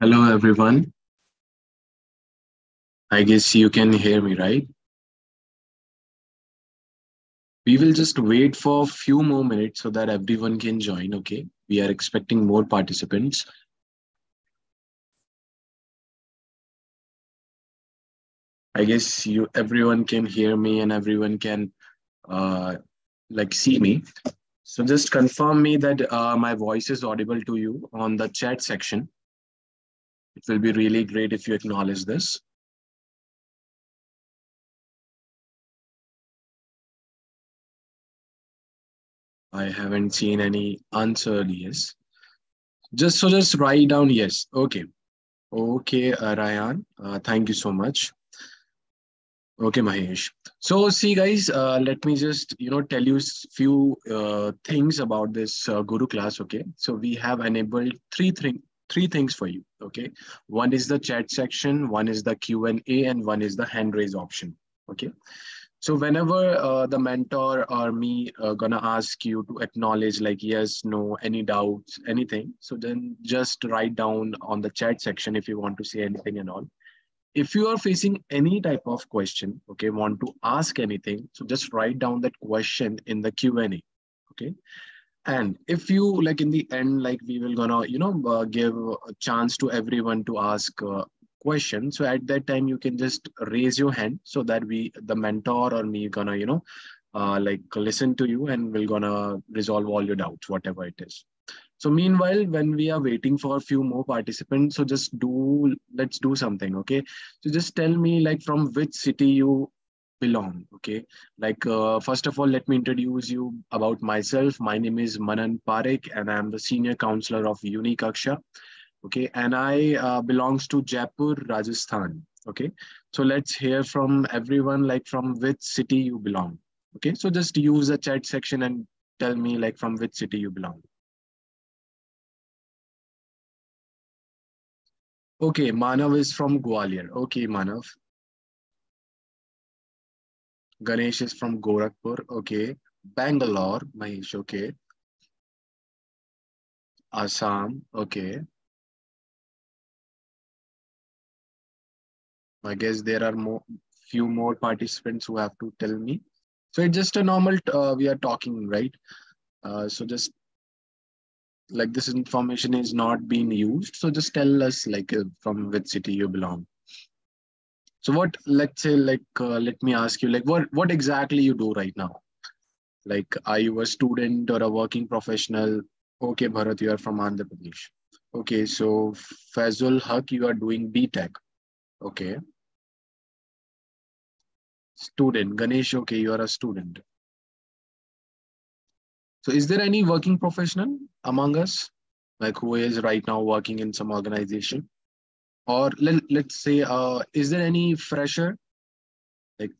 Hello, everyone. I guess you can hear me, right? We will just wait for a few more minutes so that everyone can join, okay? We are expecting more participants. I guess you everyone can hear me and everyone can uh, like see me. So just confirm me that uh, my voice is audible to you on the chat section. It will be really great if you acknowledge this. I haven't seen any answer yes. Just so just write down yes. Okay. Okay, uh, Ryan. Uh, thank you so much. Okay, Mahesh. So see, guys, uh, let me just you know tell you few uh, things about this uh, Guru class. Okay, so we have enabled three thing three things for you. Okay, one is the chat section, one is the Q and A, and one is the hand raise option. Okay, so whenever uh, the mentor or me uh, gonna ask you to acknowledge like yes, no, any doubts, anything, so then just write down on the chat section if you want to say anything and all if you are facing any type of question okay want to ask anything so just write down that question in the q&a okay and if you like in the end like we will gonna you know uh, give a chance to everyone to ask uh, question so at that time you can just raise your hand so that we the mentor or me gonna you know uh, like listen to you and we're gonna resolve all your doubts whatever it is so meanwhile, when we are waiting for a few more participants, so just do, let's do something, okay? So just tell me like from which city you belong, okay? Like, uh, first of all, let me introduce you about myself. My name is Manan Parekh and I'm the senior counselor of Unikaksha, okay? And I uh, belongs to Jaipur, Rajasthan, okay? So let's hear from everyone, like from which city you belong, okay? So just use the chat section and tell me like from which city you belong. Okay, Manav is from Gwalior. Okay, Manav. Ganesh is from Gorakhpur. Okay. Bangalore, Mahesh. Okay. Assam. Okay. I guess there are more, few more participants who have to tell me. So it's just a normal, uh, we are talking, right? Uh, so just like this information is not being used. So just tell us like uh, from which city you belong. So what, let's say, like, uh, let me ask you, like, what, what exactly you do right now? Like, are you a student or a working professional? Okay, Bharat, you are from Andhra Pradesh. Okay, so Fazul Haq, you are doing BTech. Okay. Student. Ganesh, okay, you are a student. So is there any working professional among us, like who is right now working in some organization? Or let, let's say, uh, is there any fresher, like,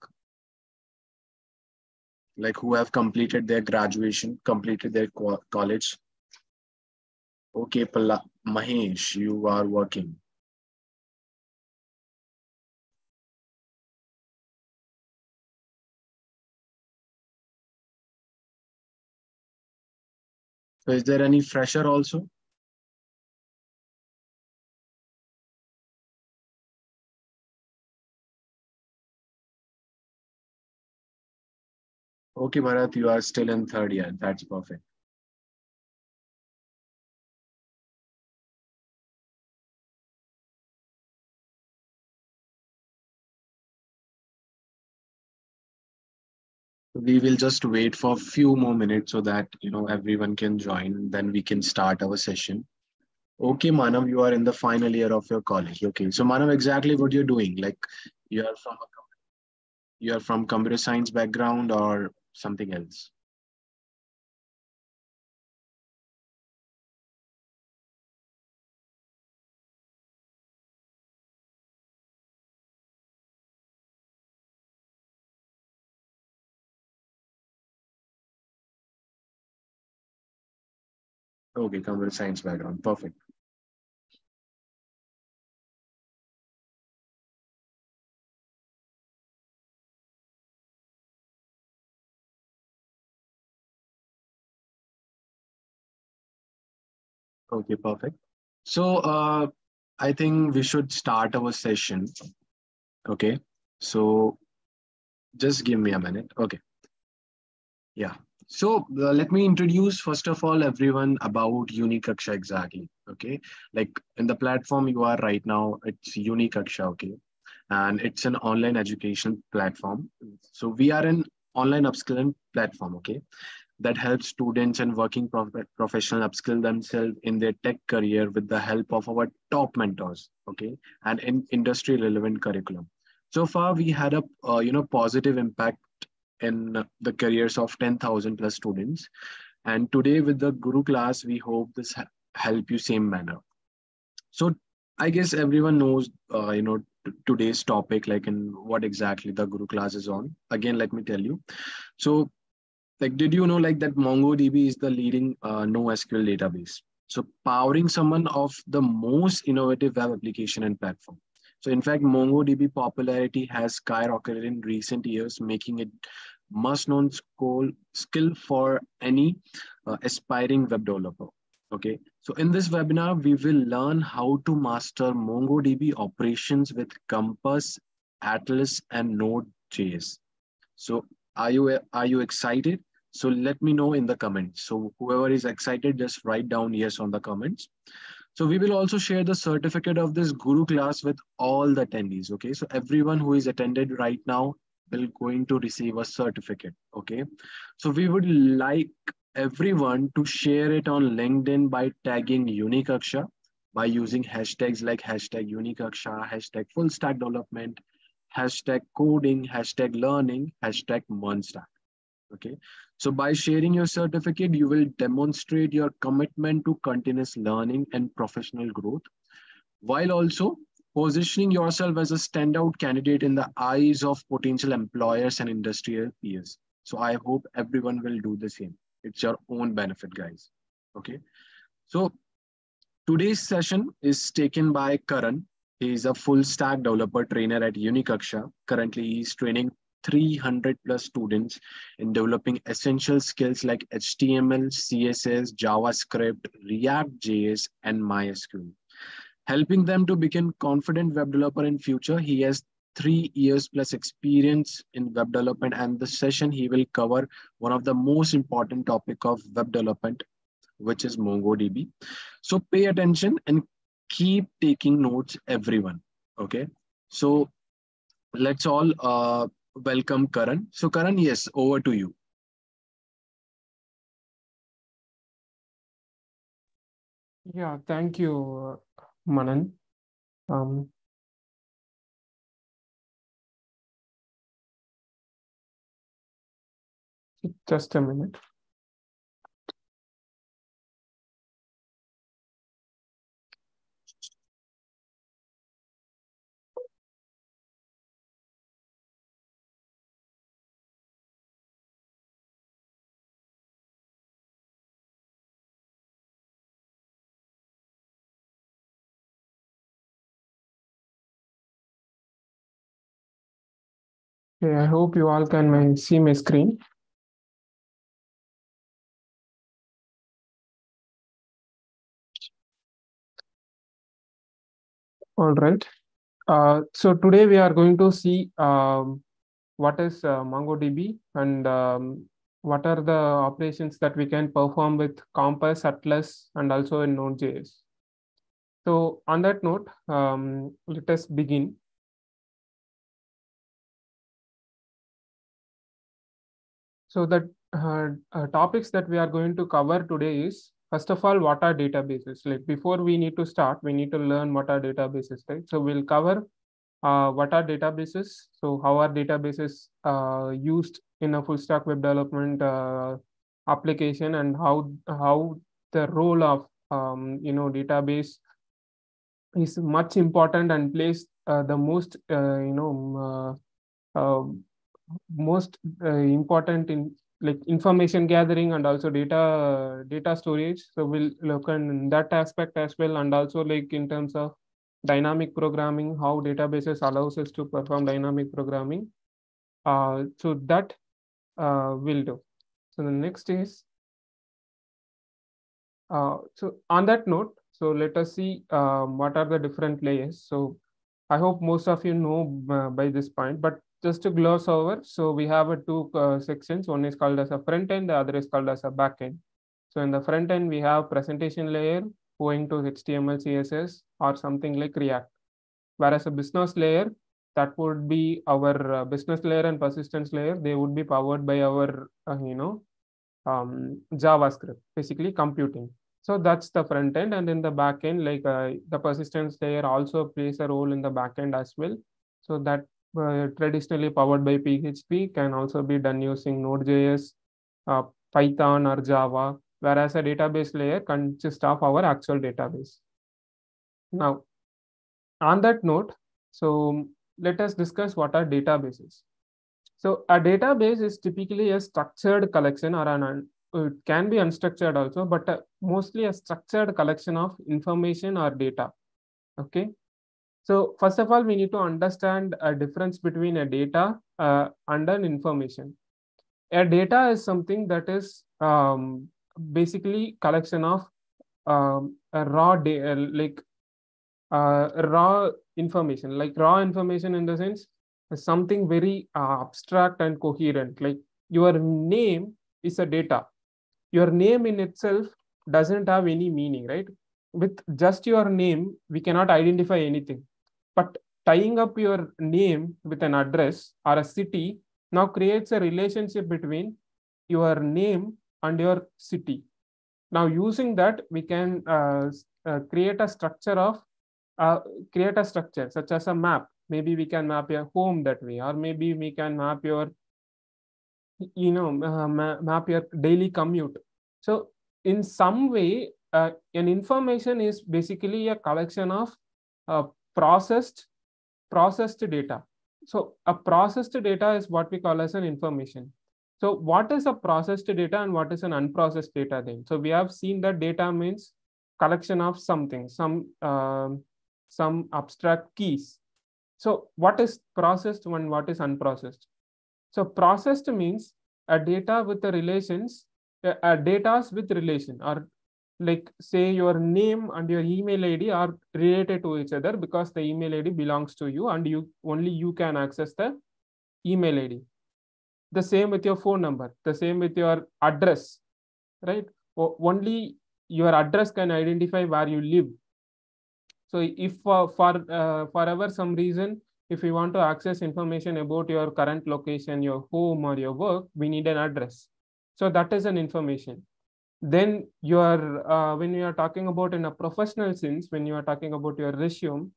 like who have completed their graduation, completed their college? Okay, Pala, Mahesh, you are working. So is there any fresher also? Okay, Bharat, you are still in third year. That's perfect. we will just wait for a few more minutes so that you know everyone can join then we can start our session okay manav you are in the final year of your college okay so manav exactly what you're doing like you are from a you are from computer science background or something else Okay, computer science background. Perfect. Okay, perfect. So, uh, I think we should start our session. Okay. So just give me a minute. Okay. Yeah. So uh, let me introduce first of all everyone about Unikaksha exactly. Okay. Like in the platform you are right now, it's Unikaksha. Okay. And it's an online education platform. So we are an online upskilling platform. Okay that helps students and working prof- professional upskill themselves in their tech career with the help of our top mentors okay and in industry relevant curriculum. So far we had a uh, you know positive impact in the careers of 10000 plus students. And today with the guru class we hope this ha- help you same manner. So i guess everyone knows uh, you know today's topic like in what exactly the guru class is on. Again let me tell you. So like did you know like that mongodb is the leading uh, nosql database? So powering someone of the most innovative web application and platform. So in fact mongodb popularity has skyrocketed in recent years making it must known skill for any uh, aspiring web developer. Okay? So in this webinar we will learn how to master mongodb operations with compass atlas and node.js so are you are you excited? So let me know in the comments. So whoever is excited, just write down yes on the comments. So we will also share the certificate of this Guru class with all the attendees. Okay, so everyone who is attended right now will going to receive a certificate. Okay, so we would like everyone to share it on LinkedIn by tagging Unikaksha by using hashtags like hashtag Unikaksha, hashtag full stack development, hashtag coding, hashtag learning, hashtag Monstack. Okay. So by sharing your certificate, you will demonstrate your commitment to continuous learning and professional growth, while also positioning yourself as a standout candidate in the eyes of potential employers and industrial peers. So I hope everyone will do the same. It's your own benefit, guys. Okay. So today's session is taken by Karan, he is a full stack developer trainer at Unikaksha. Currently, he is training 300 plus students in developing essential skills like HTML, CSS, JavaScript, React.js, and MySQL. Helping them to become confident web developer in future, he has three years plus experience in web development and the session he will cover one of the most important topic of web development which is mongodb so pay attention and keep taking notes, everyone. Okay. So let's all uh, welcome Karan. So Karan, yes, over to you. Yeah, thank you, Manan. Um, just a minute. Okay, I hope you all can my, see my screen. All right. Uh, so today we are going to see um, what is uh, MongoDB and um, what are the operations that we can perform with Compass, Atlas, and also in Node.js. So on that note, um, let us begin. So the uh, uh, topics that we are going to cover today is first of all, what are databases? Like before we need to start, we need to learn what are databases, right? So we'll cover uh, what are databases. So how are databases uh, used in a full stack web development uh, application and how how the role of um, you know database is much important and plays uh, the most you know um, most uh, important in like information gathering and also data data storage. So we'll look in that aspect as well. And also like in terms of dynamic programming how databases allows us to perform dynamic programming. Uh, so that uh, will do. So the next is uh, so on that note So let us see um, what are the different layers. So I hope most of you know uh, by this point, but just to gloss over, so we have a two uh, sections. One is called as a front end, the other is called as a back end. So in the front end, we have presentation layer going to HTML, CSS, or something like React. Whereas a business layer, that would be our uh, business layer and persistence layer. They would be powered by our, uh, you know, um, JavaScript, basically computing. So that's the front end. And in the back end, like uh, the persistence layer also plays a role in the back end as well. So that uh, traditionally powered by PHP can also be done using Node.js, uh, Python or Java, whereas a database layer consists of our actual database. Now, on that note, so let us discuss what are databases. So a database is typically a structured collection or an it can be unstructured also, but uh, mostly a structured collection of information or data. Okay. So first of all, we need to understand a difference between a data uh, and an information. A data is something that is um, basically collection of um, a raw data, like uh, raw information, like raw information in the sense something very uh, abstract and coherent. Like your name is a data. Your name in itself doesn't have any meaning, right? With just your name, we cannot identify anything. But tying up your name with an address or a city now creates a relationship between your name and your city. Now, using that, we can uh, uh, create a structure of uh, create a structure such as a map maybe we can map your home that way or maybe we can map your you know uh, ma map your daily commute so in some way uh, an information is basically a collection of uh, processed processed data. So a processed data is what we call as an information. So what is a processed data and what is an unprocessed data then? So we have seen that data means collection of something some um, some abstract keys. So what is processed and what is unprocessed? So processed means a data with the relations, a, a data with relation or like say your name and your email ID are related to each other because the email ID belongs to you and you only you can access the email ID. The same with your phone number, the same with your address, right? Only your address can identify where you live so if uh, for uh, forever some reason, if you want to access information about your current location, your home or your work, we need an address. So that is an information. Then your uh, when you are talking about in a professional sense, when you are talking about your resume,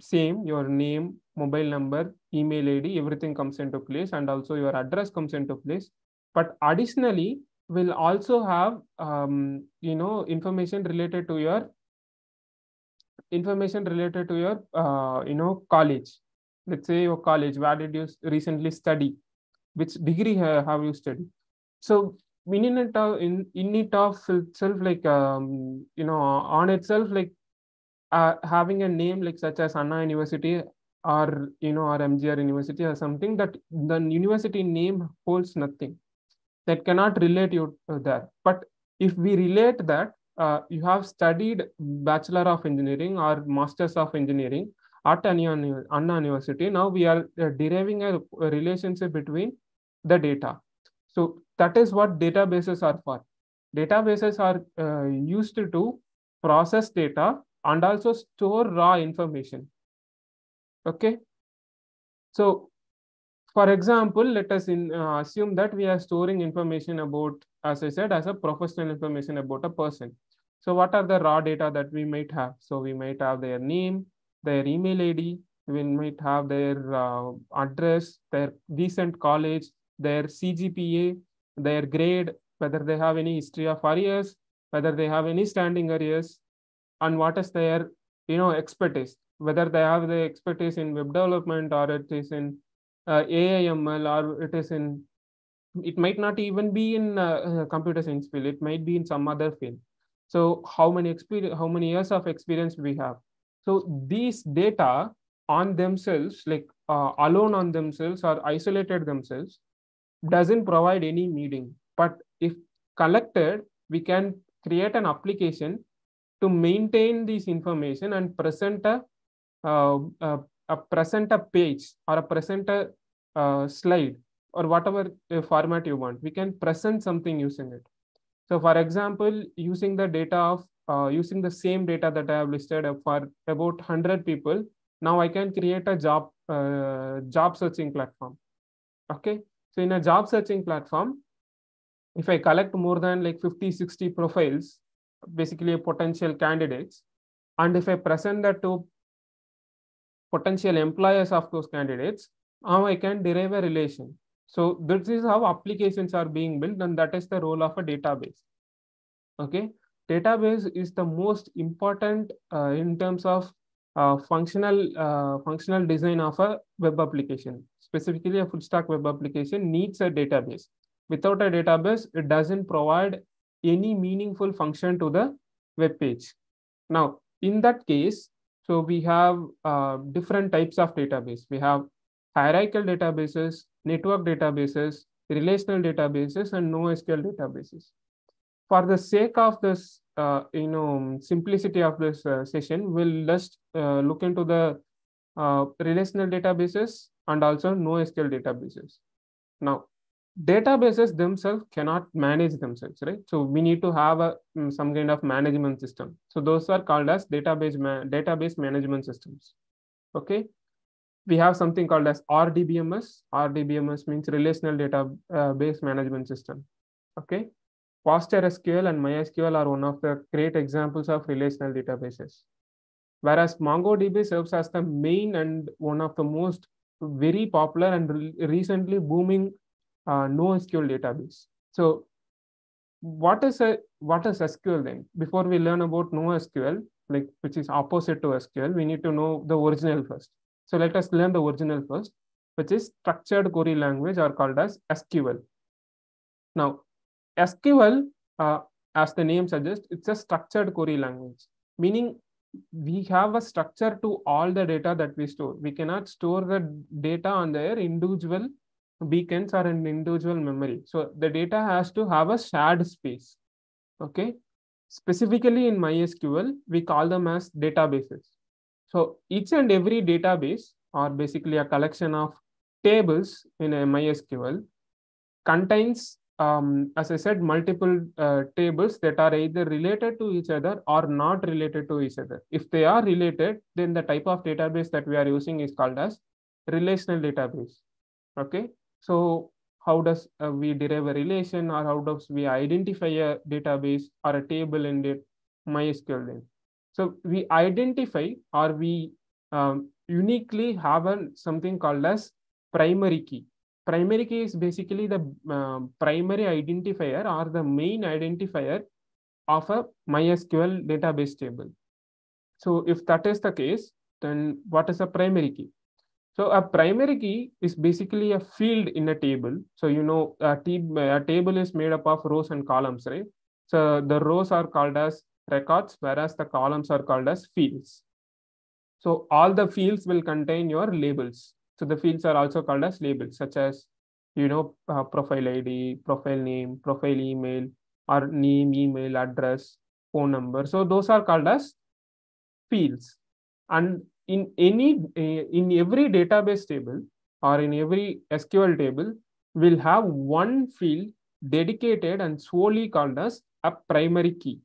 same your name, mobile number, email ID, everything comes into place, and also your address comes into place. But additionally, will also have um, you know information related to your information related to your uh, you know college. Let's say your college where did you recently study? Which degree have you studied? So in it in, in it of itself like um, you know on itself like uh, having a name like such as anna university or you know or mgr university or something that the university name holds nothing that cannot relate you to that but if we relate that uh, you have studied bachelor of engineering or masters of engineering at Anna University. Now we are uh, deriving a, relationship between the data. So that is what databases are for. Databases are uh, used to process data and also store raw information. Okay. So for example, let us in, uh, assume that we are storing information about, as I said, as a professional information about a person. So what are the raw data that we might have? So we might have their name, their email ID, we might have their uh, address, their recent college, their CGPA, their grade, whether they have any history of arrears, whether they have any standing arrears, and what is their you know expertise, whether they have the expertise in web development or it is in uh, AIML or it is in, it might not even be in uh, uh, computer science field. It might be in some other field. So how many experience, how many years of experience we have? So these data on themselves, like uh, alone on themselves or isolated themselves, doesn't provide any meaning. But if collected, we can create an application to maintain this information and present a, uh, a, a present a page or a present a uh, slide or whatever format you want. We can present something using it. So for example, using the data of uh, using the same data that I have listed for about 100 people, now I can create a job uh, job searching platform. Okay, so in a job searching platform, if I collect more than like 50, 60 profiles, basically potential candidates, and if I present that to potential employers of those candidates, how I can derive a relation. So this is how applications are being built, and that is the role of a database. Okay, database is the most important uh, in terms of uh, functional uh, functional design of a web application. Specifically, a full stack web application needs a database. Without a database, it doesn't provide any meaningful function to the web page. Now, in that case, so we have uh, different types of database. We have hierarchical databases, network databases, relational databases, and NoSQL databases. For the sake of this, uh, you know, simplicity of this uh, session, we'll just uh, look into the uh, relational databases and also NoSQL databases. Now, databases themselves cannot manage themselves, right? So we need to have a, mm, some kind of management system. So those are called as database ma database management systems. Okay, we have something called as RDBMS. RDBMS means Relational Database Management System. Okay, PostgreSQL and MySQL are one of the great examples of relational databases. Whereas MongoDB serves as the main and one of the most very popular and re recently booming uh, NoSQL database. So what is a what is SQL then? Before we learn about NoSQL, like which is opposite to SQL, we need to know the original first. So let us learn the original first, which is structured query language or called as SQL. Now, SQL, uh, as the name suggests, it's a structured query language, meaning we have a structure to all the data that we store. We cannot store the data on their individual beacons or an individual memory. So the data has to have a shared space. Okay. Specifically in MySQL, we call them as databases. So each and every database or basically a collection of tables in a MySQL contains, um, as I said, multiple uh, tables that are either related to each other or not related to each other. If they are related, then the type of database that we are using is called as relational database. Okay, so how does uh, we derive a relation or how does we identify a database or a table in MySQL then? So we identify or we um, uniquely have a, something called as primary key. Primary key is basically the uh, primary identifier or the main identifier of a MySQL database table. So if that is the case, then what is a primary key? So a primary key is basically a field in a table. So you know a, a table is made up of rows and columns, right? So the rows are called as records, whereas the columns are called as fields. So all the fields will contain your labels. So the fields are also called as labels, such as, you know, uh, profile ID, profile name, profile email, or name, email, address, phone number. So those are called as fields. And in any, in every database table or in every SQL table, will have one field dedicated and solely called as a primary key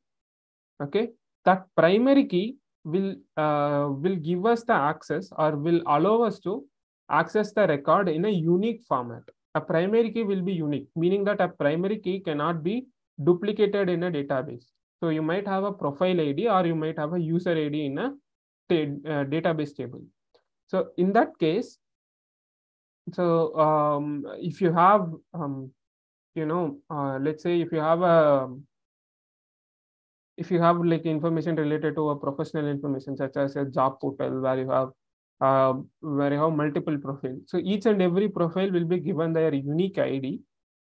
okay that primary key will uh, will give us the access or will allow us to access the record in a unique format. A primary key will be unique meaning that a primary key cannot be duplicated in a database. So you might have a profile id or you might have a user id in a uh, database table. So in that case so um, if you have um, you know uh, let's say if you have a if you have like information related to a professional information such as a job portal where you have uh, where you have multiple profiles so each and every profile will be given their unique id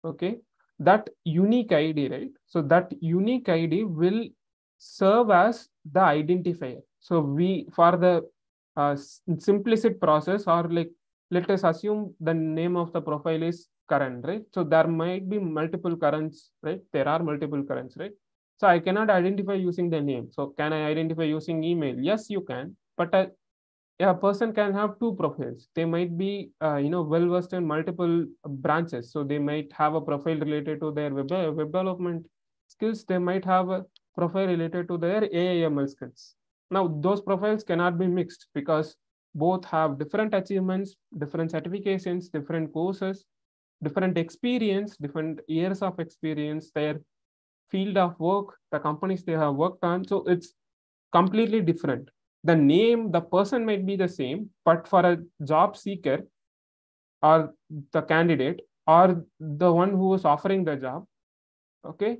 okay? That unique id right? So that unique id will serve as the identifier. So we for the uh, simplicity process or like let us assume the name of the profile is current right? So there might be multiple currents right? There are multiple currents right? So I cannot identify using the name. So can I identify using email? Yes, you can. But a, a person can have two profiles. They might be, uh, you know, well versed in multiple branches. So they might have a profile related to their web, web development skills. They might have a profile related to their AIML skills. Now, those profiles cannot be mixed because both have different achievements, different certifications, different courses, different experience, different years of experience, their field of work, the companies they have worked on. So it's completely different. The name, the person might be the same, but for a job seeker or the candidate or the one who is offering the job, okay,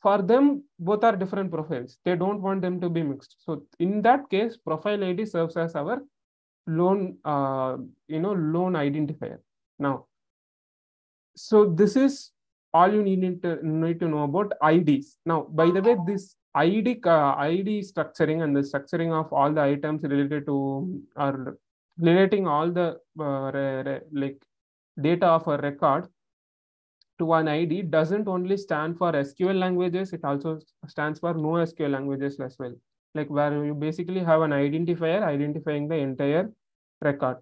for them, both are different profiles. They don't want them to be mixed. So in that case, profile ID serves as our lone, uh, you know, lone identifier. Now, so this is all you need to need to know about IDs. Now, by the way, this ID uh, ID structuring and the structuring of all the items related to or relating all the uh, re, re, like data of a record to an ID doesn't only stand for SQL languages, it also stands for no SQL languages as well. Like where you basically have an identifier identifying the entire record.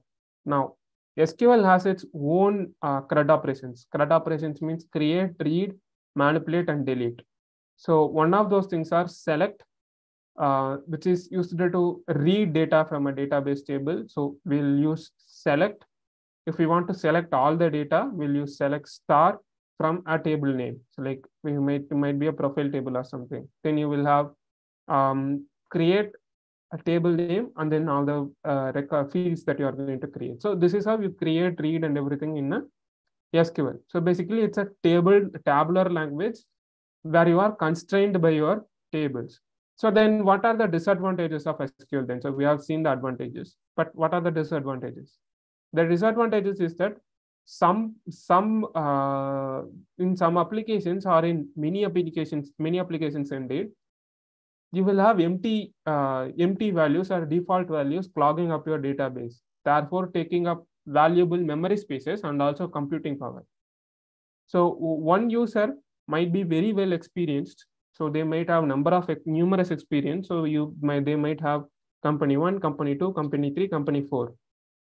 Now, SQL has its own uh, CRUD operations. CRUD operations means create, read, manipulate, and delete. So one of those things are select, uh, which is used to read data from a database table. So we'll use select. If we want to select all the data, we'll use select star from a table name. So like we might it might be a profile table or something. Then you will have um, create a table name and then all the uh, fields that you are going to create. So this is how you create, read, and everything in a SQL. So basically, it's a table tabular language where you are constrained by your tables. So then, what are the disadvantages of SQL? Then, so we have seen the advantages, but what are the disadvantages? The disadvantages is that some some uh, in some applications or in many applications, many applications indeed, you will have empty uh, empty values or default values clogging up your database, therefore taking up valuable memory spaces and also computing power. So one user might be very well experienced, so they might have number of numerous experience. So you might they might have company one, company two, company three, company four,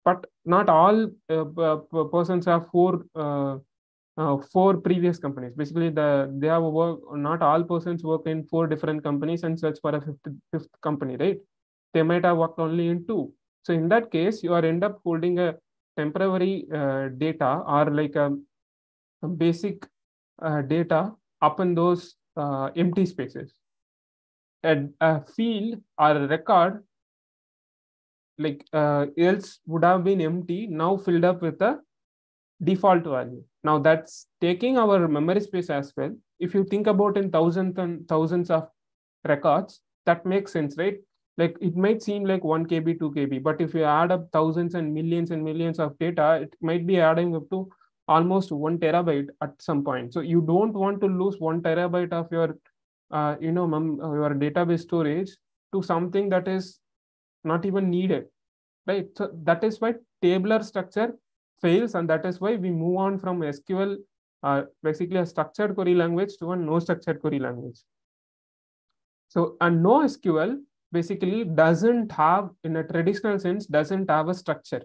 but not all uh, persons have four uh, uh, four previous companies. Basically, the they have work. Not all persons work in four different companies and search for a fifth fifth company, right? They might have worked only in two. So in that case, you are end up holding a temporary uh, data or like a, a basic data up in those uh, empty spaces. A, a field or a record like uh, else would have been empty now filled up with a default value. Now that's taking our memory space as well. If you think about in thousands and thousands of records, that makes sense, right? Like it might seem like 1 KB, 2 KB, but if you add up thousands and millions and millions of data, it might be adding up to almost one terabyte at some point. So you don't want to lose one terabyte of your, uh, you know, your database storage to something that is not even needed, right? So that is why tabular structure fails and that is why we move on from SQL, uh, basically a structured query language to a no structured query language. So a no SQL basically doesn't have, in a traditional sense, doesn't have a structure,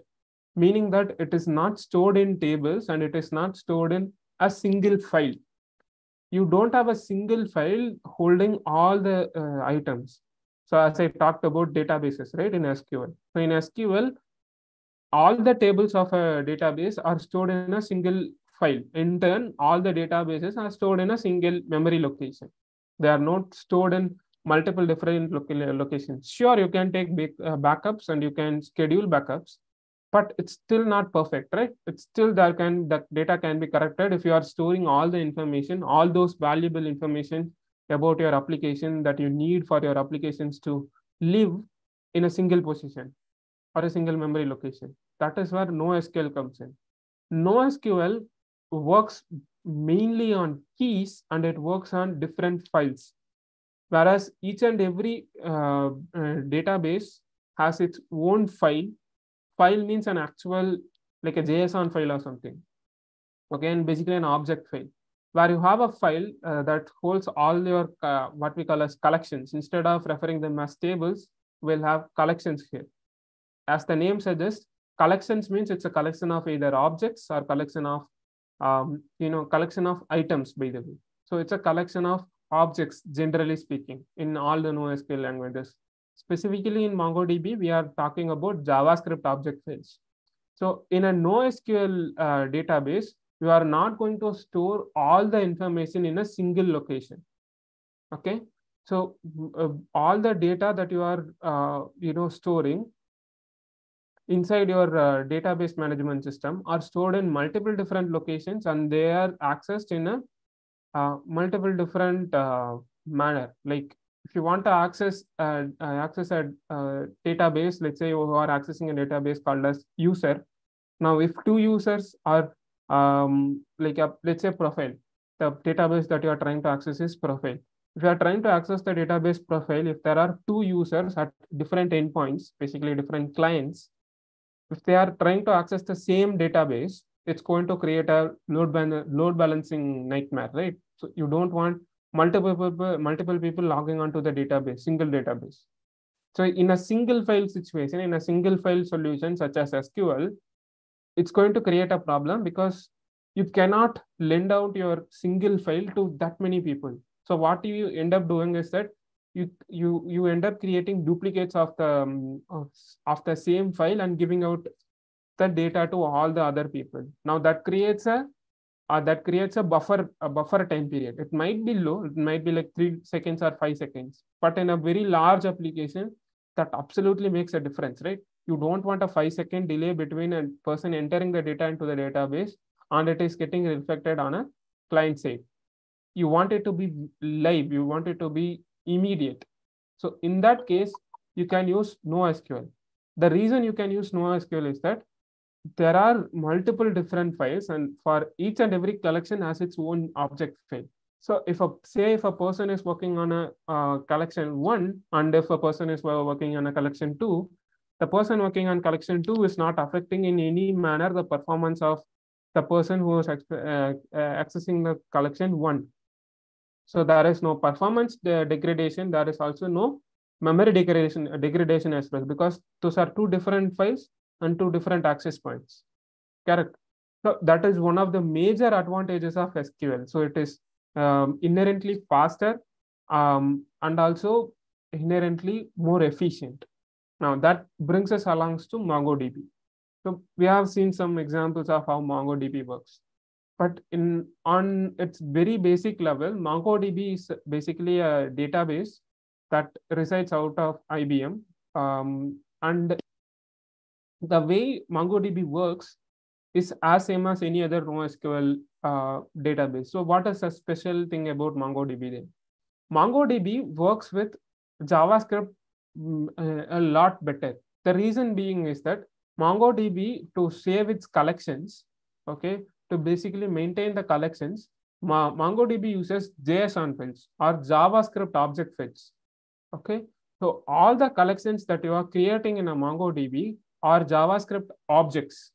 meaning that it is not stored in tables and it is not stored in a single file. You don't have a single file holding all the uh, items. So as I talked about databases, right, in SQL. So in SQL, all the tables of a database are stored in a single file. In turn, all the databases are stored in a single memory location. They are not stored in multiple different locations. Sure, you can take uh, backups and you can schedule backups, but it's still not perfect, right? It's still there can the data can be corrected if you are storing all the information, all those valuable information about your application that you need for your applications to live in a single position or a single memory location. That is where NoSQL comes in. NoSQL works mainly on keys and it works on different files. Whereas each and every uh, uh, database has its own file. File means an actual, like a JSON file or something. Okay, and basically an object file. where you have a file uh, that holds all your uh, what we call as collections. Instead of referring them as tables, we'll have collections here. As the name suggests, collections means it's a collection of either objects or collection of um, you know collection of items by the way. So it's a collection of objects generally speaking in all the NoSQL languages. Specifically in MongoDB, we are talking about JavaScript object files. So in a NoSQL uh, database, you are not going to store all the information in a single location. Okay, so uh, all the data that you are uh, you know storing inside your uh, database management system are stored in multiple different locations and they are accessed in a uh, multiple different uh, manner. Like if you want to access uh, access a database, let's say you are accessing a database called as user. Now, if two users are um, like a, let's say profile, the database that you are trying to access is profile. If you are trying to access the database profile, if there are two users at different endpoints, basically different clients, if they are trying to access the same database, it's going to create a load, load balancing nightmare, right? So you don't want multiple people, multiple people logging onto the database, single database. So in a single file situation, in a single file solution such as SQL, it's going to create a problem because you cannot lend out your single file to that many people. So what you end up doing is that you you you end up creating duplicates of the um, of, of the same file and giving out the data to all the other people. Now that creates a uh, that creates a buffer a buffer time period. It might be low, it might be like three seconds or five seconds, but in a very large application, that absolutely makes a difference, right? You don't want a five second delay between a person entering the data into the database and it is getting reflected on a client side. You want it to be live, you want it to be immediate. So in that case, you can use NoSQL. The reason you can use NoSQL is that there are multiple different files and for each and every collection has its own object file. So if a say if a person is working on a uh, collection one and if a person is working on a collection two, the person working on collection two is not affecting in any manner the performance of the person who is uh, uh, accessing the collection one. So there is no performance degradation. There is also no memory degradation degradation as well because those are two different files and two different access points. Correct. So that is one of the major advantages of SQL. So it is um, inherently faster um, and also inherently more efficient. Now that brings us along to MongoDB. So we have seen some examples of how MongoDB works. But in on its very basic level, MongoDB is basically a database that resides out of IBM. Um, and the way MongoDB works is as same as any other NoSQL uh, database. So what is a special thing about MongoDB then? MongoDB works with JavaScript mm, a lot better. The reason being is that MongoDB to save its collections, okay, to basically maintain the collections, MongoDB uses JSON files or JavaScript object files. Okay, so all the collections that you are creating in a MongoDB are JavaScript objects.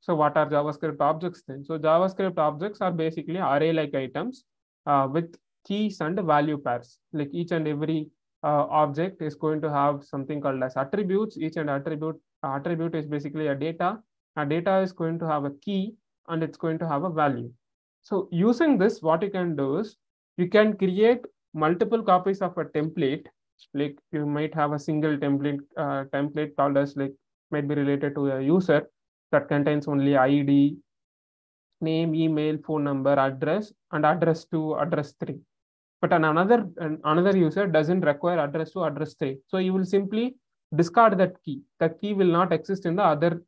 So what are JavaScript objects then? So JavaScript objects are basically array-like items uh, with keys and value pairs. Like each and every uh, object is going to have something called as attributes. Each and attribute attribute is basically a data. A data is going to have a key and it's going to have a value. So using this, what you can do is you can create multiple copies of a template. Like you might have a single template uh, template called as like might be related to a user that contains only ID, name, email, phone number, address, and address to address three. But another another user doesn't require address to address three. So you will simply discard that key. The key will not exist in the other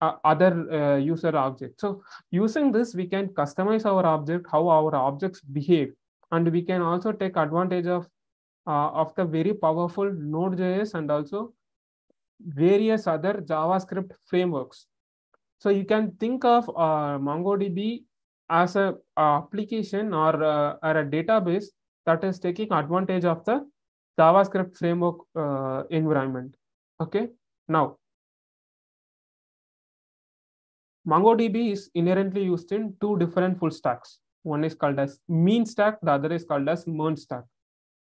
uh, other uh, user object. So using this, we can customize our object, how our objects behave, and we can also take advantage of uh, of the very powerful Node.js and also various other JavaScript frameworks. So you can think of uh, MongoDB as a application or, uh, or a database that is taking advantage of the JavaScript framework uh, environment. Okay, now MongoDB is inherently used in two different full stacks. one is called as mean stack the other is called as MERN stack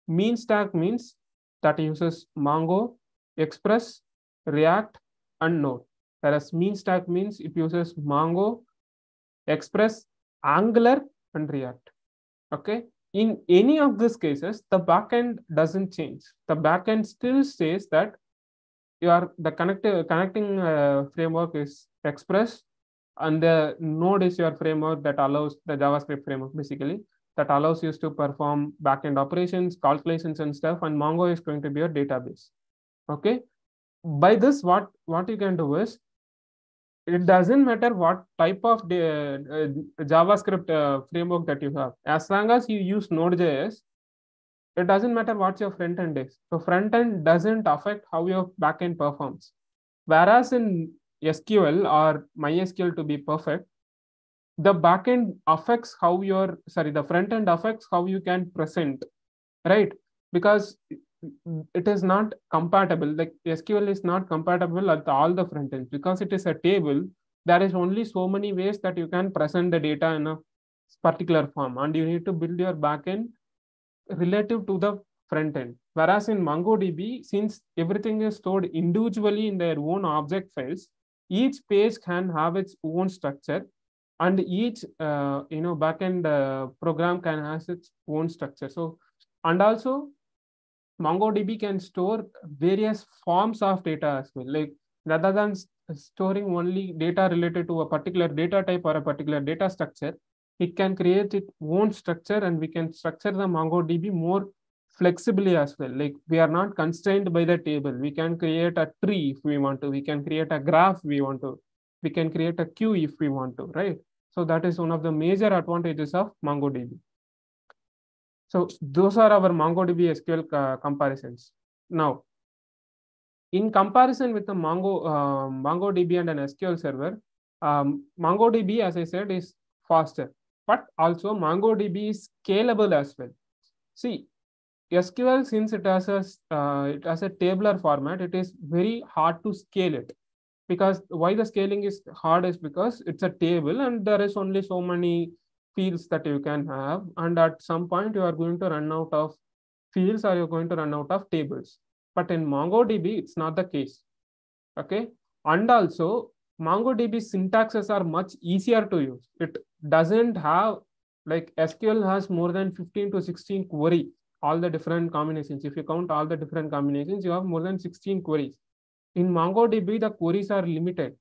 mean stack means that uses mongo express react and node. Whereas mean stack means it uses mongo express angular and react. Okay? In any of these cases the backend doesn't change. The backend still says that you are the connecting connecting uh, framework is express and the node is your framework that allows the javascript framework basically that allows you to perform backend operations calculations and stuff and mongo is going to be your database. Okay by this what what you can do is it doesn't matter what type of the, uh, javascript uh, framework that you have. As long as you use node.js it doesn't matter what your front end is. So front end doesn't affect how your backend performs. Whereas in sql or mysql to be perfect the backend affects how your sorry the front end affects how you can present right? Because it is not compatible like sql is not compatible at all the front ends. Because it is a table there is only so many ways that you can present the data in a particular form. And you need to build your backend relative to the front end. Whereas in mongodb since everything is stored individually in their own object files each page can have its own structure. And each uh, you know backend uh, program can has its own structure. So and also MongoDB can store various forms of data as well. Like rather than storing only data related to a particular data type or a particular data structure, it can create its own structure and we can structure the MongoDB more flexibly as well. Like we are not constrained by the table. We can create a tree if we want to. We can create a graph we want to. We can create a queue if we want to, right? So that is one of the major advantages of MongoDB. So those are our MongoDB SQL uh, comparisons. Now, in comparison with the Mongo, uh, MongoDB and an SQL server, um, MongoDB, as I said, is faster, but also MongoDB is scalable as well. See, SQL, since it has a, uh, it has a tabular format, it is very hard to scale it because why the scaling is hard is because it's a table and there is only so many fields that you can have and at some point you are going to run out of fields or you're going to run out of tables. But in mongodb it's not the case. Okay? And also mongodb syntaxes are much easier to use. It doesn't have like sql has more than 15 to 16 query all the different combinations. If you count all the different combinations you have more than 16 queries. In mongodb the queries are limited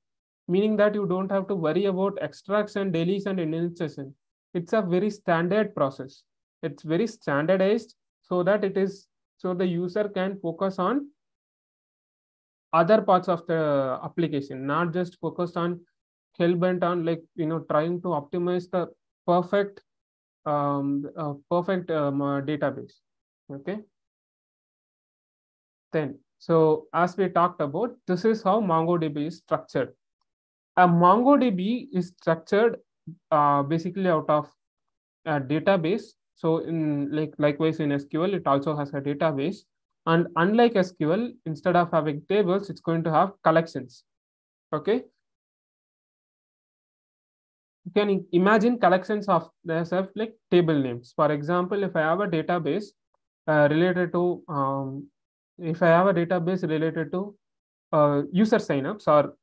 meaning that you don't have to worry about extracts and deletes and indentation it's a very standard process. It's very standardized so that it is so the user can focus on other parts of the application, not just focused on hell-bent on like you know trying to optimize the perfect um, uh, perfect um, uh, database. Okay. Then, so as we talked about, this is how MongoDB is structured. A MongoDB is structured uh, basically out of a database. So in like likewise in SQL, it also has a database. And unlike SQL, instead of having tables, it's going to have collections. Okay. You can imagine collections of themselves like table names. For example, if I have a database uh, related to, um, if I have a database related to uh, user signups or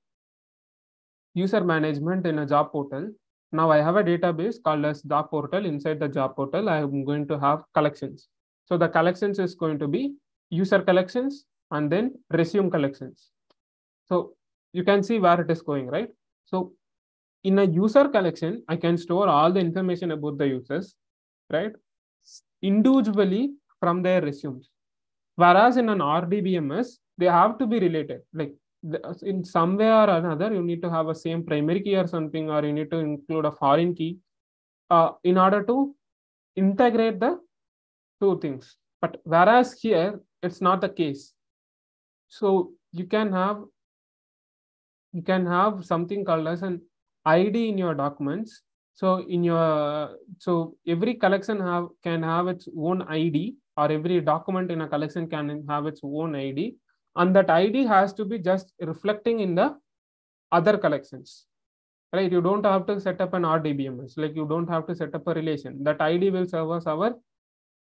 user management in a job portal, now I have a database called as job portal. Inside the job portal, I am going to have collections. So the collections is going to be user collections and then resume collections. So you can see where it is going, right? So in a user collection, I can store all the information about the users, right? Individually from their resumes. Whereas in an RDBMS, they have to be related. Like in some way or another, you need to have a same primary key or something, or you need to include a foreign key uh, in order to integrate the two things. But whereas here, it's not the case. So you can have you can have something called as an ID in your documents. So in your so every collection have can have its own ID, or every document in a collection can have its own ID and that id has to be just reflecting in the other collections right? You don't have to set up an RDBMS, like you don't have to set up a relation. That ID will serve as our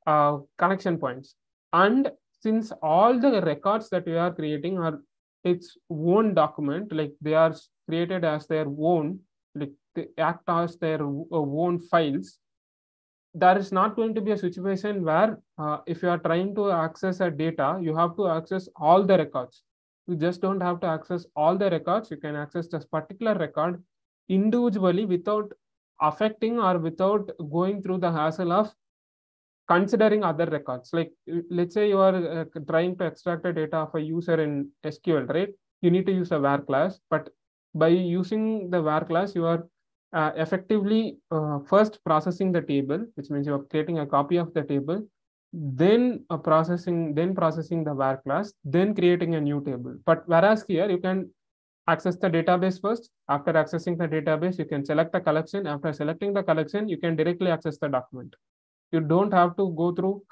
uh, connection points. And since all the records that we are creating are its own document, like they are created as their own, like they act as their own files, there is not going to be a situation where uh, if you are trying to access a data, you have to access all the records. You just don't have to access all the records. You can access this particular record individually without affecting or without going through the hassle of considering other records. Like let's say you are uh, trying to extract a data of a user in SQL, right? You need to use a where clause, but by using the where clause, you are uh, effectively uh, first processing the table, which means you're creating a copy of the table, then processing, then processing the where clause, then creating a new table. But whereas here you can access the database first. After accessing the database, you can select the collection. After selecting the collection, you can directly access the document. You don't have to go through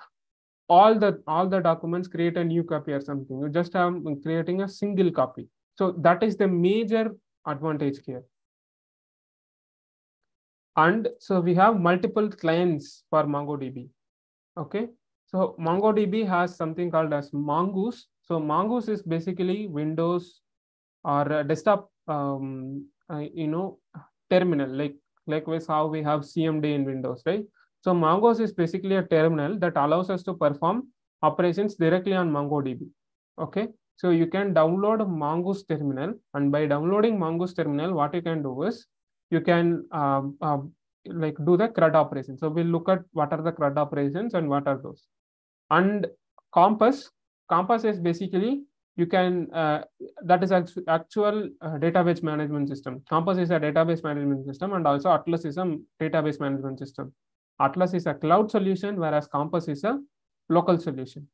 all the all the documents, create a new copy or something. You just have creating a single copy. So that is the major advantage here. And so we have multiple clients for MongoDB. Okay. So MongoDB has something called as Mongoose. So Mongoose is basically Windows or desktop, um, uh, you know, terminal, like likewise how we have CMD in Windows, right? So Mongoose is basically a terminal that allows us to perform operations directly on MongoDB. Okay. So you can download Mongoose terminal and by downloading Mongoose terminal, what you can do is you can um, um, like do the CRUD operations. So we'll look at what are the CRUD operations and what are those. And Compass, Compass is basically you can uh, that is actual uh, database management system. Compass is a database management system, and also Atlas is a database management system. Atlas is a cloud solution, whereas Compass is a local solution.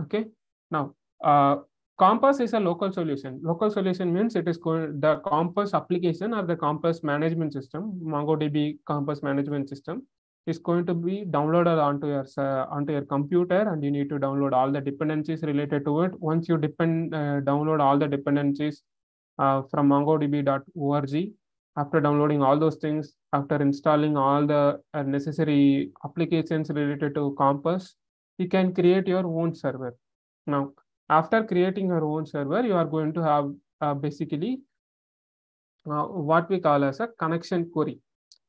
Okay. Now, uh, Compass is a local solution. Local solution means it is called the Compass application or the Compass management system, MongoDB Compass management system is going to be downloaded onto your uh, onto your computer and you need to download all the dependencies related to it. Once you depend uh, download all the dependencies uh, from mongodb.org, after downloading all those things, after installing all the uh, necessary applications related to Compass, you can create your own server. Now, after creating your own server, you are going to have uh, basically uh, what we call as a connection query.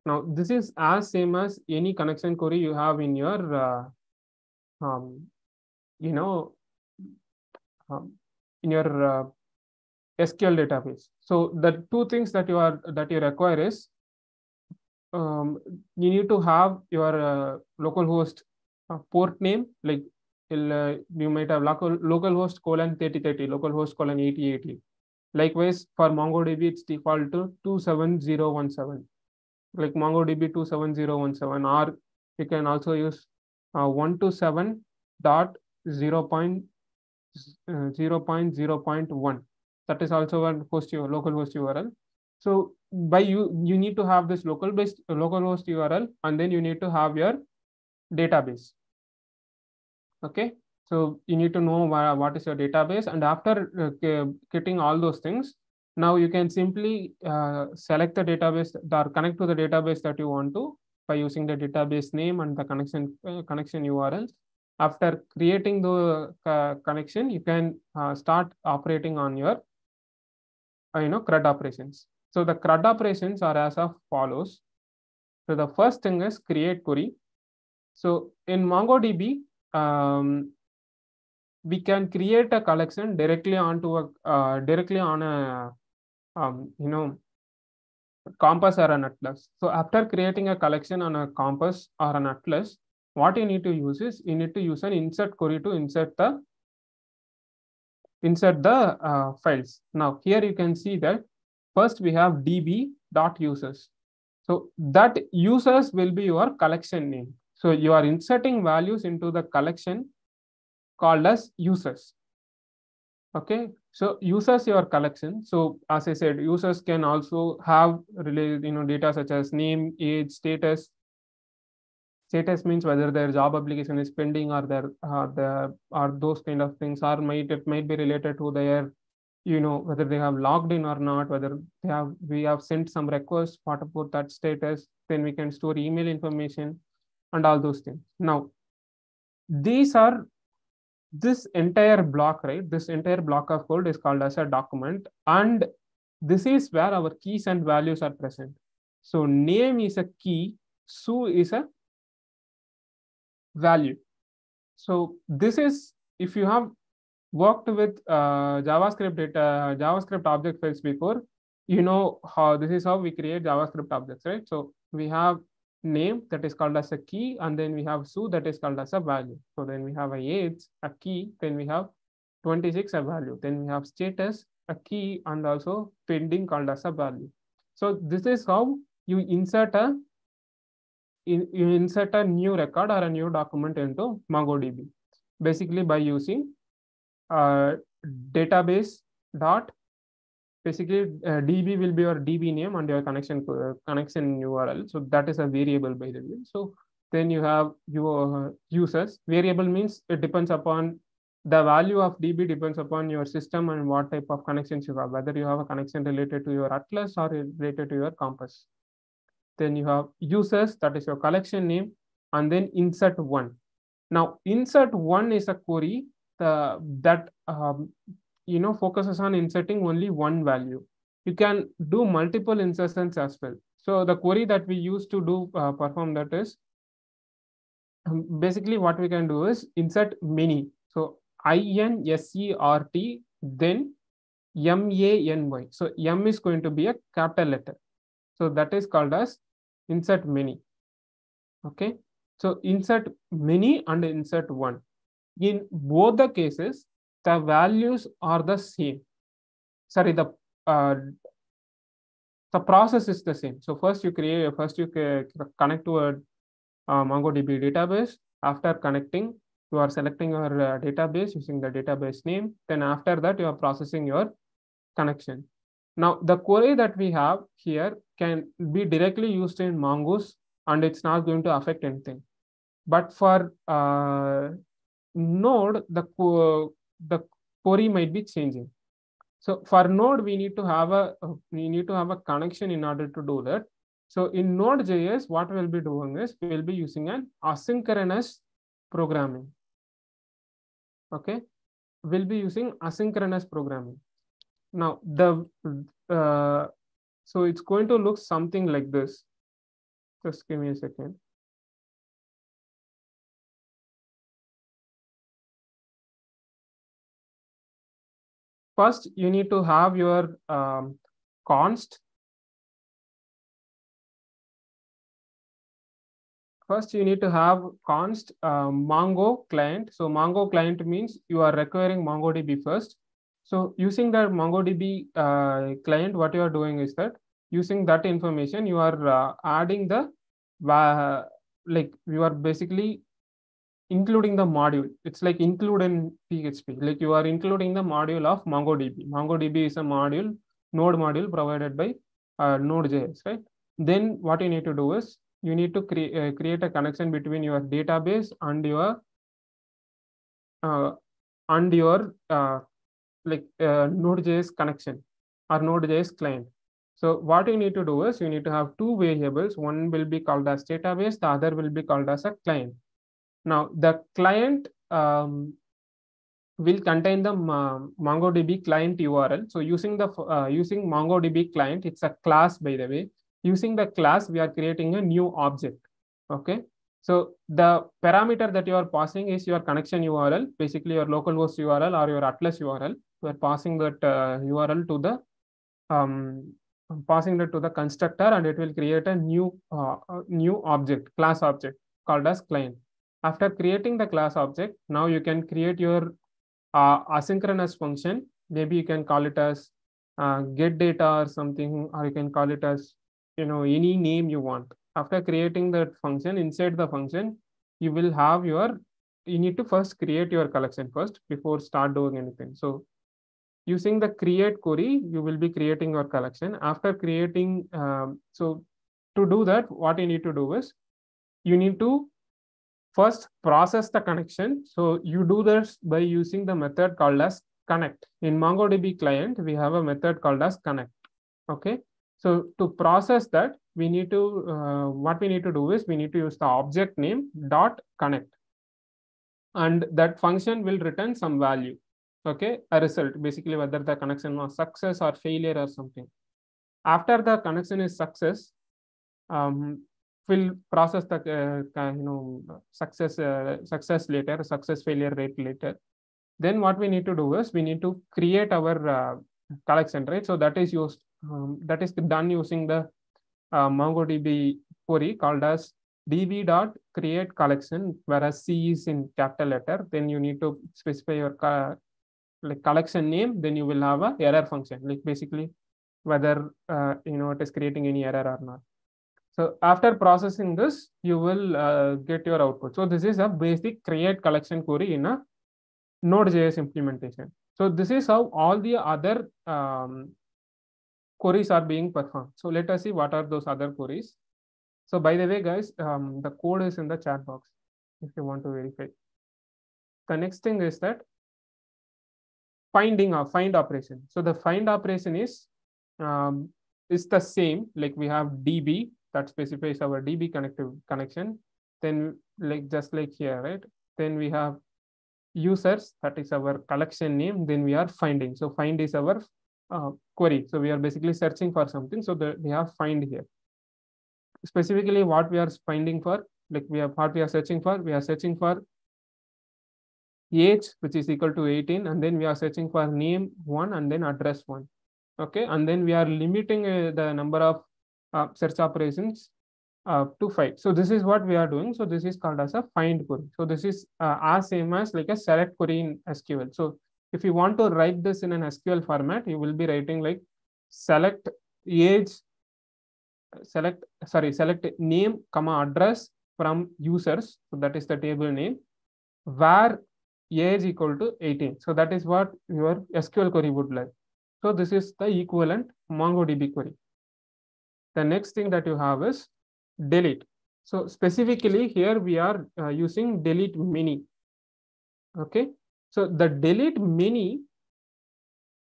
Now, this is as same as any connection query you have in your, uh, um, you know, um, in your uh, SQL database. So the two things that you are that you require is um, you need to have your uh, localhost uh, port name like uh, you might have local localhost colon 3030 localhost colon 8080 likewise for mongodb it's default to 27017 like mongodb 27017 or you can also use uh, 127 dot 0. Point, uh, 0 0.0.1 that is also a host your local host url so by you you need to have this local based local host url and then you need to have your database okay? So you need to know what is your database. And after uh, getting all those things now you can simply uh, select the database or connect to the database that you want to by using the database name and the connection uh, connection url after creating the uh, connection you can uh, start operating on your uh, you know crud operations. So the crud operations are as of follows. So the first thing is create query. So in mongodb um, we can create a collection directly onto a uh, directly on a um, you know compass or an atlas. So after creating a collection on a compass or an atlas what you need to use is you need to use an insert query to insert the insert the uh, files. Now here you can see that first we have db dot users. So that users will be your collection name so you are inserting values into the collection called as users. Okay, so users your collection. So as I said, users can also have related, you know, data such as name, age, status. Status means whether their job application is pending or their uh, the or those kind of things, or might it might be related to their you know whether they have logged in or not whether they have we have sent some request what about that status then we can store email information and all those things. Now these are this entire block right this entire block of code is called as a document and this is where our keys and values are present. So name is a key su is a value. So this is if you have worked with uh, javascript data javascript object files before you know how this is how we create javascript objects right? So we have name that is called as a key and then we have su that is called as a value. So then we have a age a key then we have 26 a value. Then we have status a key and also pending called as a value. So this is how you insert a in, you insert a new record or a new document into MongoDB, basically by using uh, database dot basically uh, db will be your db name and your connection uh, connection url so that is a variable by the way. So then you have your uh, users. Variable means it depends upon the value of db depends upon your system and what type of connections you have whether you have a connection related to your atlas or related to your compass. Then you have users that is your collection name and then insert one. Now insert one is a query the, that um, you know focuses on inserting only one value. You can do multiple insertions as well. So the query that we use to do uh, perform that is um, basically what we can do is insert many. So i n s e r t then m a n y. So m is going to be a capital letter. So that is called as insert many. Okay? So insert many and insert one. In both the cases the values are the same. Sorry the uh, the process is the same. So first you create first you connect to a uh, mongodb database. After connecting you are selecting your uh, database using the database name. Then after that you are processing your connection. Now the query that we have here can be directly used in mongoose and it's not going to affect anything. But for uh, node the the query might be changing. So for node, we need to have a we need to have a connection in order to do that. So in Node.js, what we'll be doing is we'll be using an asynchronous programming. Okay, we'll be using asynchronous programming. Now the uh, so it's going to look something like this. Just give me a second. First you need to have your um, const. First you need to have const uh, mongo client. So mongo client means you are requiring mongodb first. So using that mongodb uh, client what you are doing is that using that information you are uh, adding the uh, like you are basically including the module. It's like include in PHP. Like you are including the module of MongoDB. MongoDB is a module, node module provided by uh, Node.js, right? Then what you need to do is you need to cre uh, create a connection between your database and your uh, and your uh, like uh, Node.js connection or Node.js client. So what you need to do is you need to have two variables. One will be called as database. The other will be called as a client. Now the client um, will contain the uh, MongoDB client URL. So using the uh, using MongoDB client, it's a class by the way. Using the class, we are creating a new object. Okay. So the parameter that you are passing is your connection URL, basically your localhost URL or your Atlas URL. We are passing that uh, URL to the um, passing that to the constructor, and it will create a new uh, new object, class object called as client. After creating the class object, now you can create your uh, asynchronous function. Maybe you can call it as uh, get data or something, or you can call it as you know any name you want. After creating that function, inside the function, you will have your you need to first create your collection first before start doing anything. So using the create query, you will be creating your collection. After creating, um, so to do that, what you need to do is you need to first process the connection. So you do this by using the method called as connect. In MongoDB client, we have a method called as connect. Okay. So to process that, we need to, uh, what we need to do is we need to use the object name dot connect. And that function will return some value. Okay. A result, basically whether the connection was success or failure or something. After the connection is success, um, will process the uh, you know success uh, success later success failure rate later. Then what we need to do is we need to create our uh, collection right? So that is used um, that is done using the mongodb query called as db dot create collection whereas c is in capital letter. Then you need to specify your co like collection name. Then you will have a error function like basically whether uh, you know it is creating any error or not so after processing this, you will uh, get your output. So this is a basic create collection query in a Node.js implementation. So this is how all the other um, queries are being performed. So let us see what are those other queries. So by the way, guys, um, the code is in the chat box if you want to verify. The next thing is that finding a find operation. So the find operation is um, is the same. Like we have DB that specifies our DB connective connection. Then like just like here, right? Then we have users, that is our collection name. Then we are finding. So find is our uh, query. So we are basically searching for something. So the, we have find here. Specifically what we are finding for, like we have what we are searching for, we are searching for age, which is equal to 18. And then we are searching for name one and then address one. Okay. And then we are limiting uh, the number of uh, search operations uh, to find. So this is what we are doing. So this is called as a find query. So this is uh, as same as like a select query in SQL. So if you want to write this in an SQL format, you will be writing like select age, select, sorry, select name, comma address from users. So that is the table name where age equal to 18. So that is what your SQL query would like. So this is the equivalent MongoDB query. The next thing that you have is delete. So specifically here we are uh, using delete many. Okay. So the delete many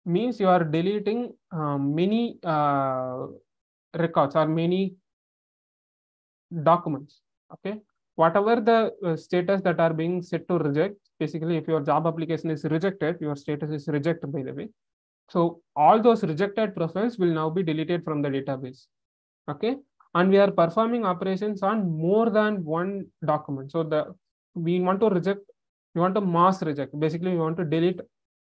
means you are deleting uh, many uh, records or many documents. Okay. Whatever the uh, status that are being set to reject, basically if your job application is rejected, your status is rejected by the way. So all those rejected profiles will now be deleted from the database okay? And we are performing operations on more than one document. So the we want to reject we want to mass reject. Basically we want to delete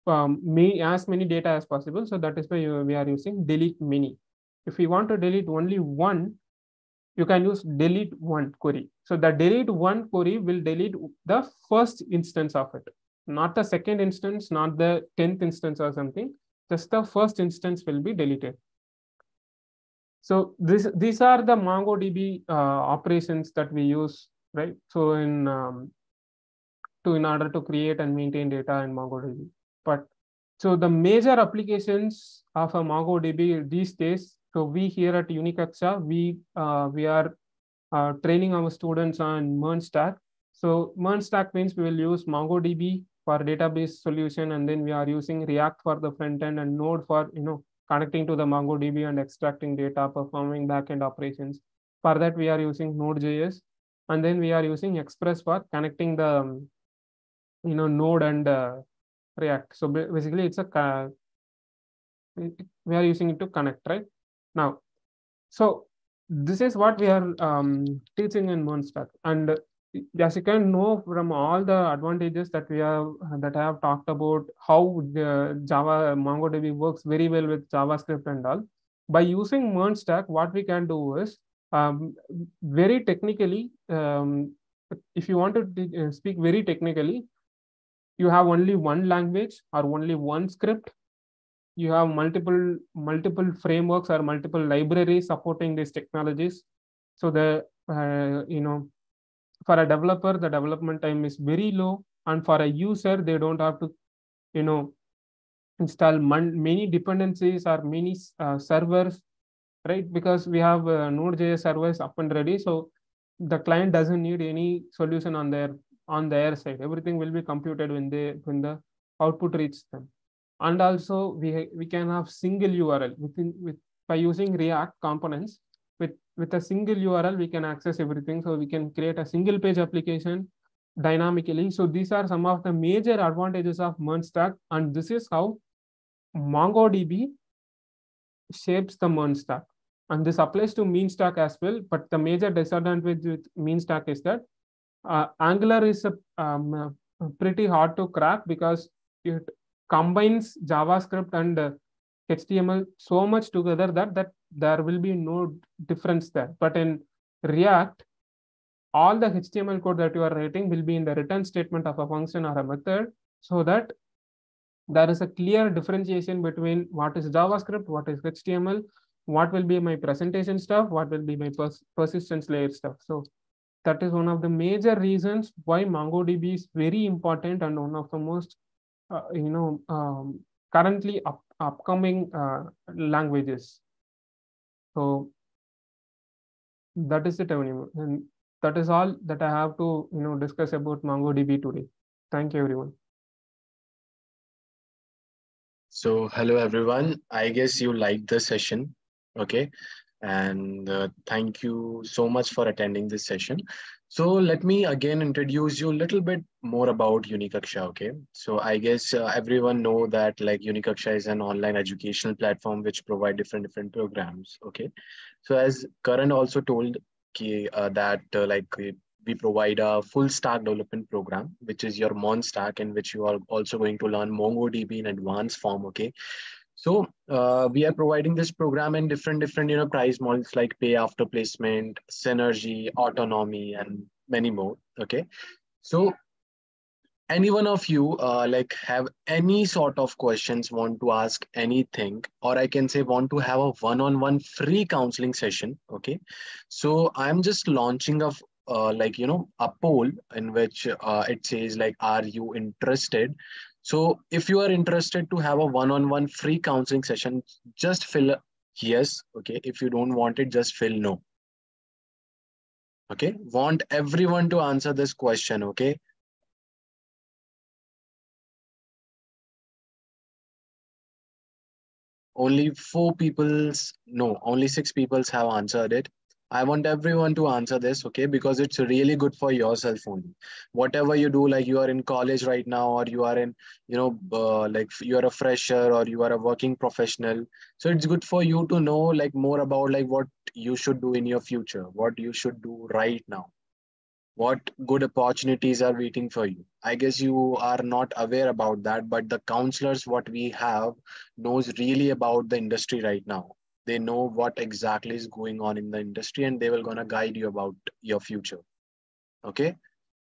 um, me as many data as possible. So that is why we are using delete many. If we want to delete only one you can use delete one query. So the delete one query will delete the first instance of it. Not the second instance not the 10th instance or something. Just the first instance will be deleted so this, these are the MongoDB uh, operations that we use, right? So in um, to in order to create and maintain data in MongoDB. But so the major applications of a MongoDB these days. So we here at UniKaksha, we uh, we are uh, training our students on MERN stack. So MERN stack means we will use MongoDB for database solution, and then we are using React for the front end and Node for you know connecting to the MongoDB and extracting data, performing backend operations. For that, we are using Node.js, and then we are using Express for connecting the, um, you know, Node and uh, React. So basically, it's a we are using it to connect, right? Now, so this is what we are um, teaching in MERN stack, and can know from all the advantages that we have that I have talked about how the Java MongoDB works very well with JavaScript and all. By using MERN stack, what we can do is um, very technically, um, if you want to uh, speak very technically, you have only one language or only one script. You have multiple multiple frameworks or multiple libraries supporting these technologies. So the uh, you know for a developer the development time is very low. And for a user they don't have to you know install many dependencies or many uh, servers right? Because we have uh, node.js servers up and ready. So the client doesn't need any solution on their on their side. Everything will be computed when they when the output reaches them. And also we we can have single url within with by using react components with with a single url we can access everything. So we can create a single page application dynamically. So these are some of the major advantages of MERN stack and this is how mongodb shapes the MERN stack and this applies to mean stack as well. But the major disadvantage with mean stack is that uh, angular is a, um, pretty hard to crack because it combines javascript and uh, html so much together that that there will be no difference there but in react all the html code that you are writing will be in the return statement of a function or a method so that there is a clear differentiation between what is javascript what is html what will be my presentation stuff what will be my pers persistence layer stuff so that is one of the major reasons why MongoDB is very important and one of the most, uh, you know, um, currently up, upcoming uh, languages. So that is it, and that is all that I have to, you know, discuss about MongoDB today. Thank you, everyone. So hello, everyone. I guess you liked the session. Okay and uh, thank you so much for attending this session. So let me again introduce you a little bit more about UniKaksha, okay? So I guess uh, everyone know that like UniKaksha is an online educational platform which provide different different programs, okay? So as Karan also told ki, uh, that uh, like we provide a full stack development program, which is your MERN stack in which you are also going to learn MongoDB in advanced form, okay? So uh, we are providing this program in different different you know price models like pay after placement, synergy, autonomy, and many more. Okay, so any one of you uh, like have any sort of questions, want to ask anything, or I can say want to have a one-on-one free counseling session. Okay, so I'm just launching a uh, like you know a poll in which uh, it says like are you interested so if you are interested to have a one-on-one free counseling session, just fill yes. Okay. If you don't want it, just fill no. Okay. Want everyone to answer this question. Okay. Only four people's, no, only six people's have answered it. I want everyone to answer this, okay? Because it's really good for yourself only. Whatever you do, like you are in college right now, or you are in, you know, uh, like you are a fresher or you are a working professional. So it's good for you to know like more about like what you should do in your future, what you should do right now, what good opportunities are waiting for you. I guess you are not aware about that, but the counselors, what we have knows really about the industry right now they know what exactly is going on in the industry and they will gonna guide you about your future. Okay?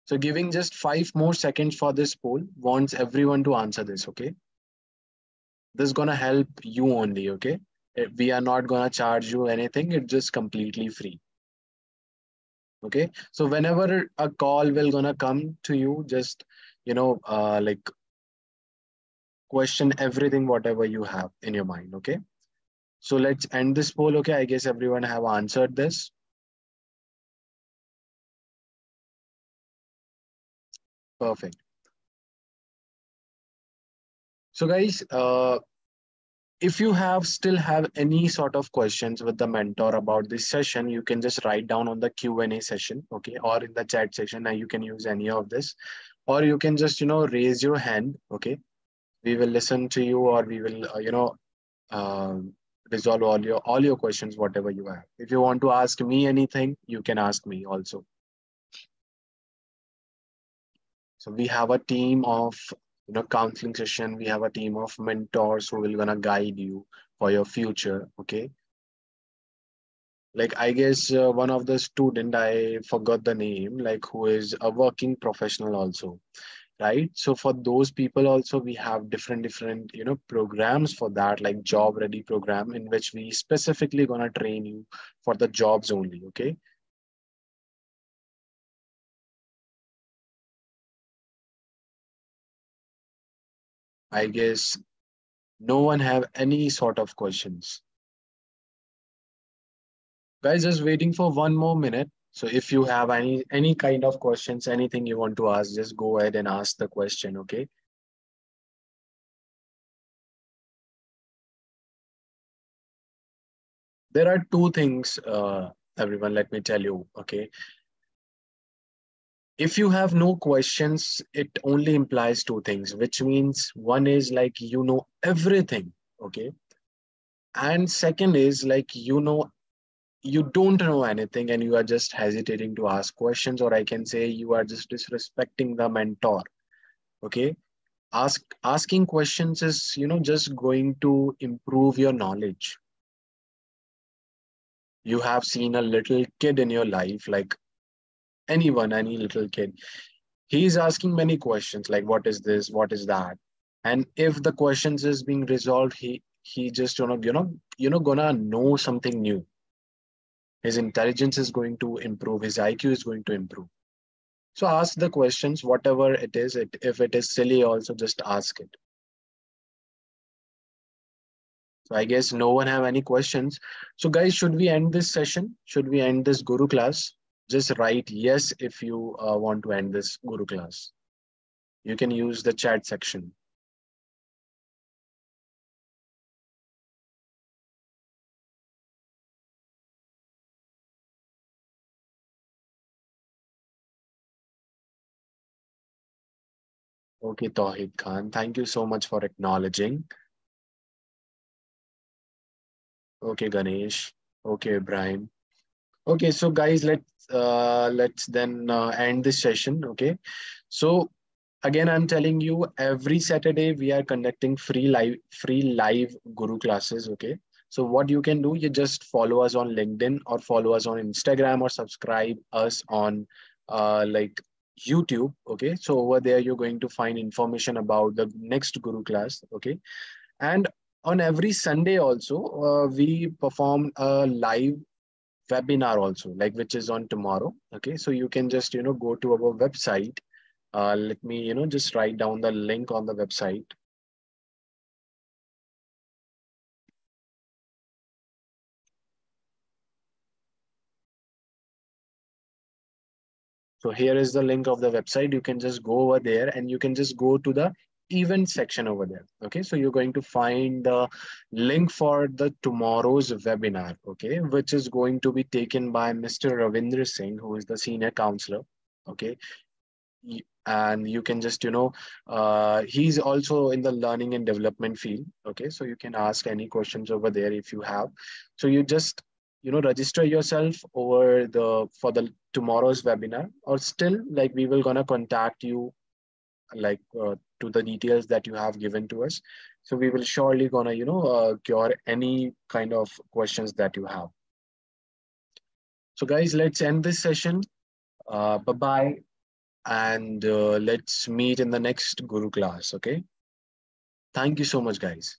So giving just five more seconds for this poll wants everyone to answer this okay? This is gonna help you only okay? We are not gonna charge you anything it's just completely free. Okay? So whenever a call will gonna come to you just you know uh, like question everything whatever you have in your mind okay so let's end this poll. Okay, I guess everyone have answered this. Perfect. So guys, uh, if you have still have any sort of questions with the mentor about this session, you can just write down on the Q&A session, okay, or in the chat section, and you can use any of this, or you can just, you know, raise your hand, okay. We will listen to you or we will, uh, you know, um, resolve all your all your questions whatever you have. If you want to ask me anything you can ask me also. So we have a team of you know counseling session. We have a team of mentors who will gonna guide you for your future okay? Like i guess uh, one of the student i forgot the name like who is a working professional also right? So for those people also we have different different you know programs for that like job ready program in which we specifically gonna train you for the jobs only okay? I guess no one have any sort of questions. Guys just waiting for one more minute so if you have any any kind of questions, anything you want to ask, just go ahead and ask the question, okay? There are two things, uh, everyone, let me tell you, okay? If you have no questions, it only implies two things, which means one is like you know everything, okay? And second is like you know you don't know anything and you are just hesitating to ask questions, or I can say you are just disrespecting the mentor. Okay. Ask asking questions is you know just going to improve your knowledge. You have seen a little kid in your life, like anyone, any little kid. He's asking many questions like what is this, what is that? And if the questions is being resolved, he he just you know you know you know gonna know something new his intelligence is going to improve. His iq is going to improve. So ask the questions whatever it is it, if it is silly also just ask it. So i guess no one have any questions. So guys should we end this session? Should we end this guru class? Just write yes if you uh, want to end this guru class. You can use the chat section Okay, Tawhid Khan, thank you so much for acknowledging. Okay, Ganesh. Okay, Ibrahim. Okay, so guys, let's uh, let's then uh, end this session. Okay, so again, I'm telling you, every Saturday we are conducting free live free live Guru classes. Okay, so what you can do, you just follow us on LinkedIn or follow us on Instagram or subscribe us on uh, like YouTube. Okay, so over there you're going to find information about the next Guru class. Okay, and on every Sunday also uh, we perform a live webinar also, like which is on tomorrow. Okay, so you can just you know go to our website. Uh, let me you know just write down the link on the website. So here is the link of the website. You can just go over there and you can just go to the event section over there. Okay, so you're going to find the link for the tomorrow's webinar, okay, which is going to be taken by Mr. Ravindra Singh, who is the senior counselor. Okay, and you can just you know uh, he's also in the learning and development field okay so you can ask any questions over there if you have so you just you know register yourself over the for the tomorrow's webinar or still like we will gonna contact you like uh, to the details that you have given to us. So we will surely gonna you know uh, cure any kind of questions that you have. So guys let's end this session. Uh, bye bye and uh, let's meet in the next guru class okay? Thank you so much guys